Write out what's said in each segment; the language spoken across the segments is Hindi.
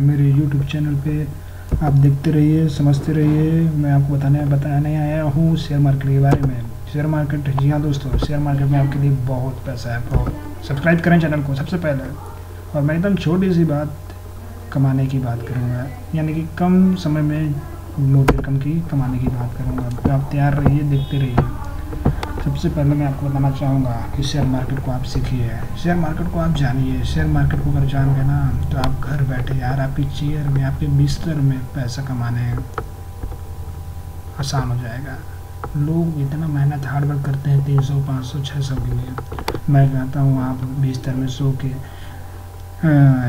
मेरे यूट्यूब चैनल पे आप देखते रहिए, समझते रहिए। मैं आपको बताने बताने आया हूँ शेयर मार्केट के बारे में। शेयर मार्केट जी हाँ दोस्तों शेयर मार्केट में आपके लिए बहुत पैसा है। बहुत सब्सक्राइब करें चैनल को सबसे पहले। और मैं एकदम छोटी सी बात कमाने की बात करूँगा। यानी कि कम समय में मोटी रकम की कमाने की बात करूँगा। आप तैयार रहिए, देखते रहिए। सबसे पहले मैं आपको बताना चाहूँगा कि शेयर मार्केट को आप सीखिए। शेयर मार्केट को आप जानिए। शेयर मार्केट को अगर जान गए ना तो आप घर बैठे यार, आपकी चेयर में, आपके बिस्तर में पैसा कमाने आसान हो जाएगा। लोग इतना मेहनत हार्डवर्क करते हैं तीन सौ, पाँच सौ छः सौ के लिए। मैं कहता हूँ, आप बिस्तर में सो के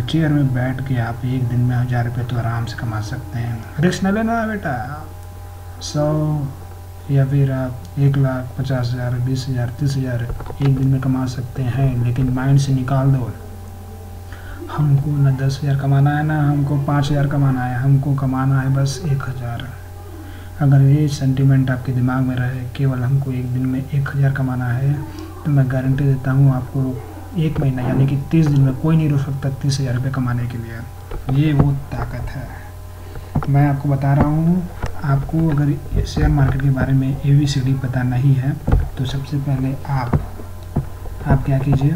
चेयर में बैठ के आप एक दिन में हज़ार रुपये तो आराम से कमा सकते हैं। रिक्स न लेना बेटा। सौ या फिर आप एक लाख, पचास हज़ार, बीस हज़ार, तीस हज़ार एक दिन में कमा सकते हैं, लेकिन माइंड से निकाल दो। हमको ना दस हज़ार कमाना है, ना हमको पाँच हज़ार कमाना है, हमको कमाना है बस एक हज़ार। अगर ये सेंटिमेंट आपके दिमाग में रहे, केवल हमको एक दिन में एक हज़ार कमाना है तो मैं गारंटी देता हूँ आपको एक महीना, यानी कि तीस दिन में कोई नहीं रुक सकता तीस हज़ार रुपये कमाने के लिए। ये वो ताकत है। मैं आपको बता रहा हूँ आपको अगर शेयर मार्केट के बारे में ए डी पता नहीं है तो सबसे पहले आप आप क्या कीजिए,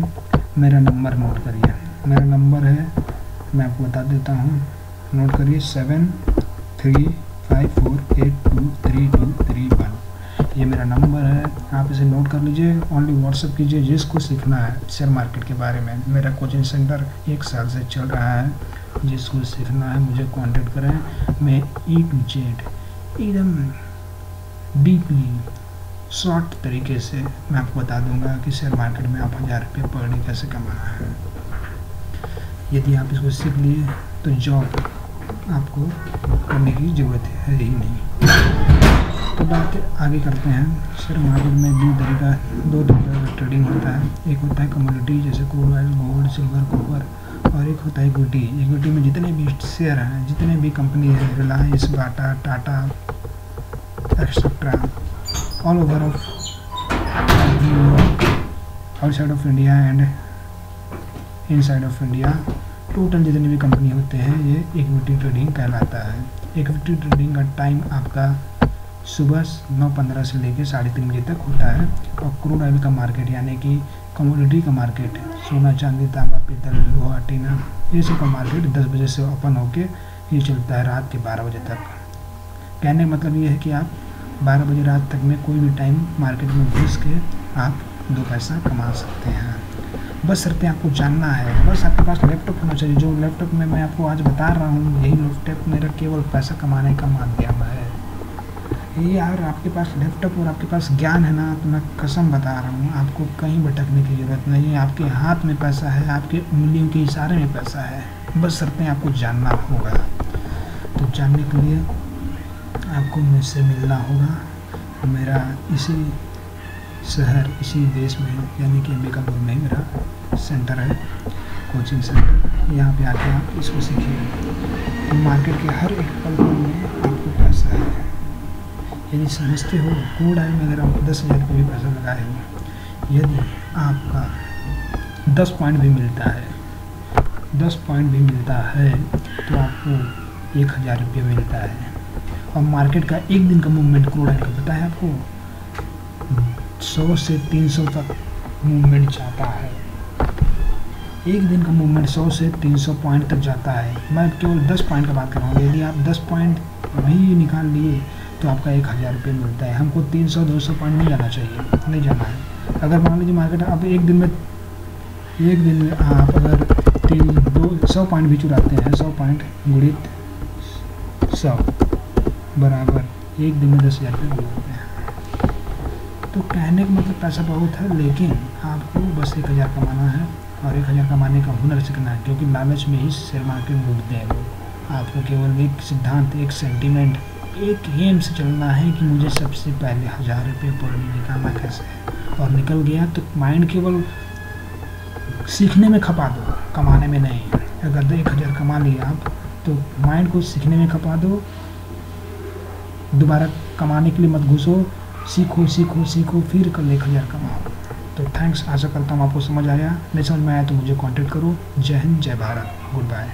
मेरा नंबर नोट करिए। मेरा नंबर है, मैं आपको बता देता हूँ। नोट करिए seven three five four eight two three two three one ये मेरा नंबर है, आप इसे नोट कर लीजिए ओनली व्हाट्सअप कीजिए, जिसको सीखना है शेयर मार्केट के बारे में। मेरा कोचिंग सेंटर एक साल से चल रहा है, जिसको सीखना है, मुझे कांटेक्ट करें। मैं ई टू जेड एकदम डीपली शॉर्ट तरीके से मैं आपको बता दूँगा कि शेयर मार्केट में आप हज़ार रुपये पर डे कैसे कमाना है। यदि आप इसको सीख लिए तो जॉब आपको करने की ज़रूरत है ही नहीं। तो बात आगे करते हैं। शेयर मार्केट में दो तरीका दो तरीका का ट्रेडिंग होता है। एक होता है कमोडिटी जैसे crude oil gold silver copper और एक होता है इक्विटी इक्विटी में जितने भी शेयर हैं, जितने भी कंपनी है Reliance Bata Tata etcetera all over of outside of India and inside of India total जितने भी कंपनी होते हैं, ये इक्विटी ट्रेडिंग कहलाता है। इक्विटी ट्रेडिंग का टाइम आपका सुबह नौ पंद्रह से लेकर साढ़े तीन बजे तक होता है। और क्रूड ऑयल का मार्केट यानी कि कमोडिटी का मार्केट सोना, चांदी, तांबा, पीतल, लोहा, टीना, ये सब का मार्केट दस बजे से ओपन होके ये चलता है रात के बारह बजे तक। कहने का मतलब ये है कि आप बारह बजे रात तक में कोई भी टाइम मार्केट में घुस के आप दो पैसा कमा सकते हैं। बस शर्तें आपको जानना है। बस आपके पास लैपटॉप होना चाहिए। जो लैपटॉप में मैं आपको आज बता रहा हूँ, यही लैपटॉप मेरा केवल पैसा कमाने का माध्यम है। ये यार आपके पास लैपटॉप और आपके पास ज्ञान है ना तो मैं कसम बता रहा हूँ, आपको कहीं भटकने की ज़रूरत नहीं है। आपके हाथ में पैसा है, आपके उंगलियों के इशारे में पैसा है, बस शर्तें आपको जानना होगा। तो जानने के लिए आपको मुझसे मिलना होगा। मेरा इसी शहर, इसी देश में, यानी कि अम्बिकापुर में मेरा सेंटर है कोचिंग सेंटर यहाँ पे आके आप इसको सीखिए। मार्केट के हर एक पल में आपको पैसा है। यदि समझते हो क्रूड ऑयल में अगर आप दस हज़ार रुपये भी पैसा लगाए हो, यदि आपका दस पॉइंट भी मिलता है, दस पॉइंट भी मिलता है तो आपको एक हज़ार रुपये मिलता है। और मार्केट का एक दिन का मूवमेंट क्रूड ऑयल का पता है आपको? सौ से तीन सौ तक मूवमेंट जाता है। एक दिन का मूवमेंट सौ से तीन सौ पॉइंट तक जाता है। मैं केवल दस पॉइंट का बात कर रहा हूँ, यदि आप दस पॉइंट भी निकाल लिए तो आपका एक हज़ार रुपये मिलता है। हमको तीन सौ, दो सौ पॉइंट नहीं जाना चाहिए। नहीं जाना है। अगर मान लीजिए मार्केट आप एक दिन में एक दिन में आप अगर तीन, दो, सौ पॉइंट भी चुराते हैं, सौ पॉइंट गुणित सौ बराबर एक दिन में दस हज़ार रुपये मिल जाते हैं। तो कहने का मतलब पैसा बहुत है, लेकिन आपको बस एक हज़ार कमाना है और एक हज़ार कमाने का हुनर सीखना है, क्योंकि लालच में ही शेयर मार्केट डूबते हैं लोग आपको केवल एक सिद्धांत, एक सेंटीमेंट एक एम से चलना है कि मुझे सबसे पहले हज़ार रुपये पर निकालना कैसे है? और निकल गया तो माइंड केवल सीखने में खपा दो, कमाने में नहीं। अगर एक हज़ार कमा लिया आप तो माइंड को सीखने में खपा दो। दोबारा कमाने के लिए मत घुसो। सीखो सीखो सीखो, फिर कल एक हज़ार कमाओ। तो थैंक्स आशा करता हूँ आपको समझ आया। नहीं समझ में आया तो मुझे कांटेक्ट करो। जय हिंद, जय भारत। Good bye